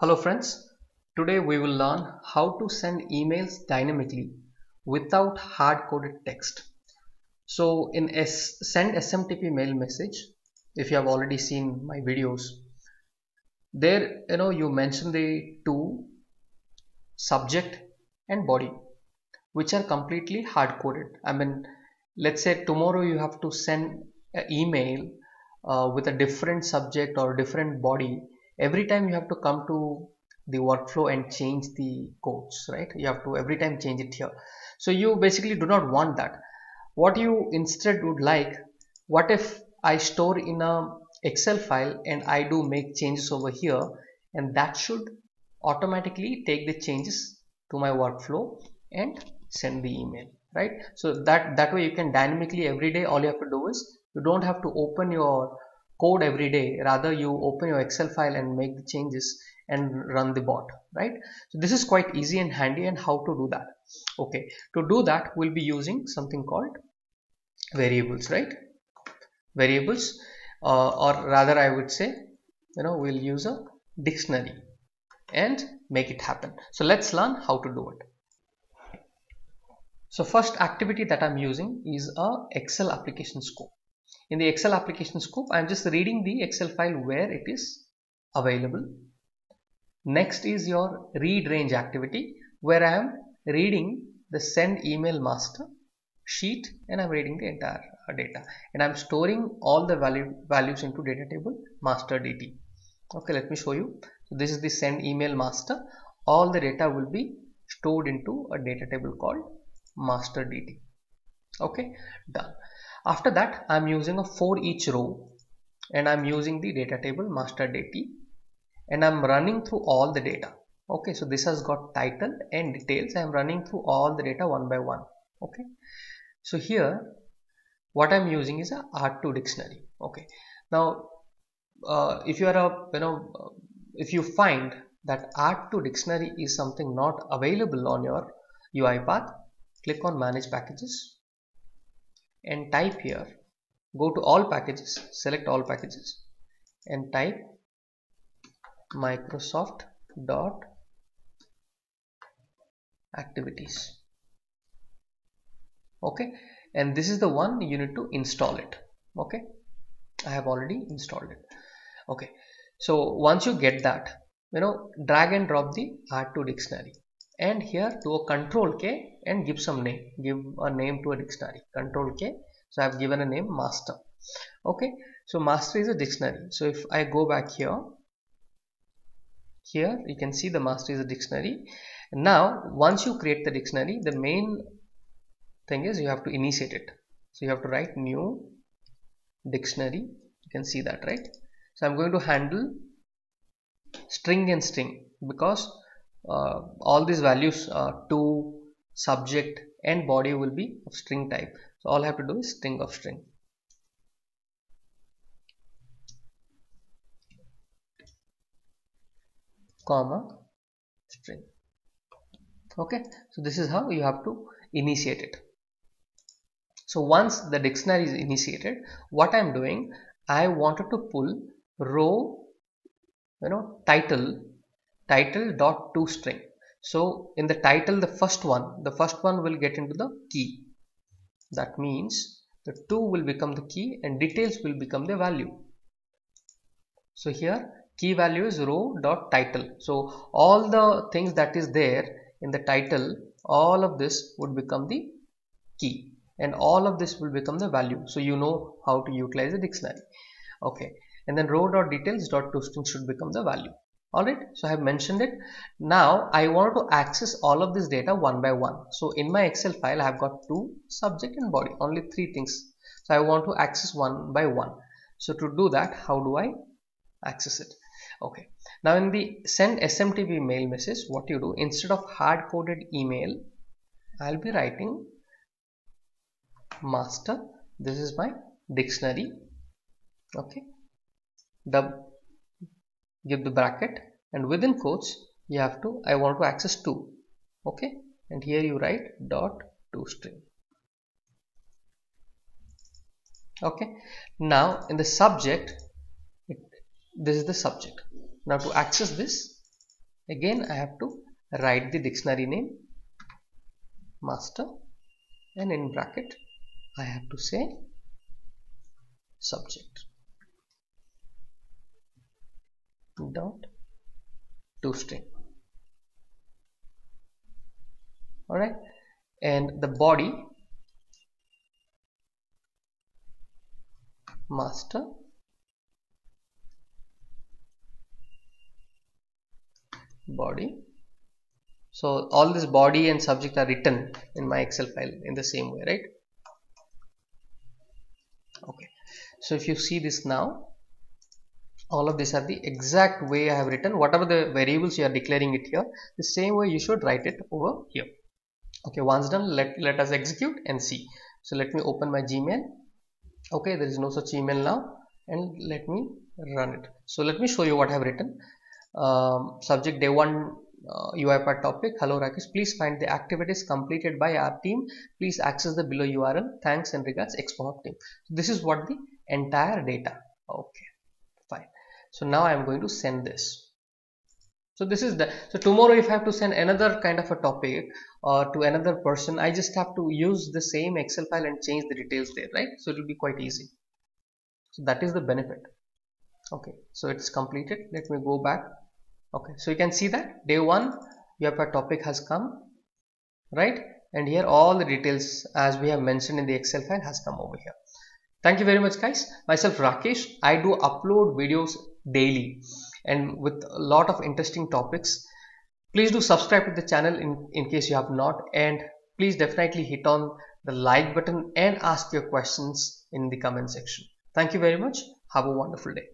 Hello friends, today we will learn how to send emails dynamically without hard-coded text. So in S send SMTP mail message, if you have already seen my videos, there you know you mention the to subject and body which are completely hard-coded. I mean let's say tomorrow you have to send an email uh, with a different subject or different body every time you have to come to the workflow and change the codes right? You have to every time change it here. So you basically do not want that. What you instead would like what if I store in a excel file and I do make changes over here and that should automatically take the changes to my workflow and send the email right? So that that way you can dynamically every day all you have to do is you don't have to open your code every day rather you open your excel file and make the changes and run the bot right? So this is quite easy and handy and how to do that. Okay to do that we'll be using something called variables right? Variables uh, or rather I would say you know we'll use a dictionary and make it happen. So let's learn how to do it. So first activity that I'm using is a Excel application scope in the Excel application scope, I'm just reading the Excel file where it is available. Next is your read range activity where I am reading the send email master sheet and I'm reading the entire uh, data and I'm storing all the value values into data table master DT. Okay, let me show you. So this is the send email master. All the data will be stored into a data table called master DT. Okay, done after that I'm using a for each row and I'm using the data table master data and I'm running through all the data. Okay so this has got title and details. I'm running through all the data one by one. Okay so here what I'm using is a R2 dictionary. Okay now uh, if you are a you know uh, if you find that R2 dictionary is something not available on your UiPath click on manage packages and type here. Go to all packages. Select all packages. And type Microsoft dot activities. Okay? And this is the one you need to install it. Okay? I have already installed it. Okay? So once you get that you know drag and drop the R2 dictionary and here do a control K and give some name give a name to a dictionary. Control K. So I've given a name master. Okay. So master is a dictionary. So if I go back here here you can see the master is a dictionary. Now once you create the dictionary the main thing is you have to initiate it. So you have to write new dictionary. You can see that right? So I'm going to handle string and string because all these values uh, to subject and body will be of string type. So all I have to do is string of string. Comma string. Okay so this is how you have to initiate it. So once the dictionary is initiated what I'm doing I wanted to pull row you know title title dot to string. So in the title the first one the first one will get into the key. That means the 2 will become the key and details will become the value. So here key value is row dot title. So all the things that is there in the title all of this would become the key and all of this will become the value. So you know how to utilize the dictionary. Okay. And then row dot details dot to string should become the value alright so I have mentioned it. Now I want to access all of this data one by one. So in my excel file I have got to subject and body only three things. So I want to access one by one. So to do that how do I access it? Okay. Now in the send SMTP mail message what you do instead of hard-coded email I'll be writing master this is my dictionary. Okay. The give the bracket and within quotes you have to I want to access 2 okay? And here you write dot to string. Okay? Now in the subject it, this is the subject. Now to access this again I have to write the dictionary name master and in bracket I have to say subject. Dot to string. All right and the body master body. So all this body and subject are written in my excel file in the same way right? Okay. So if you see this now all of these are the exact way I have written. Whatever the variables you are declaring it here the same way you should write it over here. Okay once done let let us execute and see. So let me open my gmail. Okay there is no such email now. And let me run it. So let me show you what I have written. Um, subject day one uh, UiPath topic. Hello Rakesh. Please find the activities completed by our team. Please access the below URL thanks and regards expo team. So this is what the entire data. Okay so now I am going to send this. So this is the so tomorrow if I have to send another kind of a topic or uh, to another person I just have to use the same Excel file and change the details there right? So it will be quite easy. So that is the benefit. Okay. So it's completed. Let me go back. Okay. So you can see that day one your topic has come right? And here all the details as we have mentioned in the excel file has come over here. Thank you very much guys. Myself rakesh. I do upload videos daily. And with a lot of interesting topics please do subscribe to the channel in in case you have not. And please definitely hit on the like button and ask your questions in the comment section. Thank you very much. Have a wonderful day